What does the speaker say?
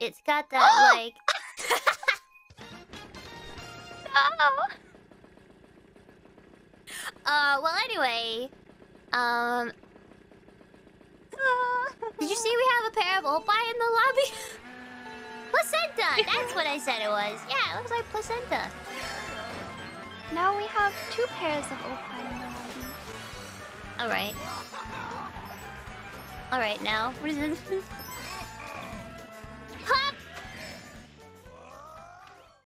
It's got that like. Oh. Uh, well, anyway, um, did you see we have a pair of Opie in the lobby? placenta. That's what I said it was. Yeah, it looks like placenta. Now we have two pairs of opine in the lobby. All right. All right. Now, what is this?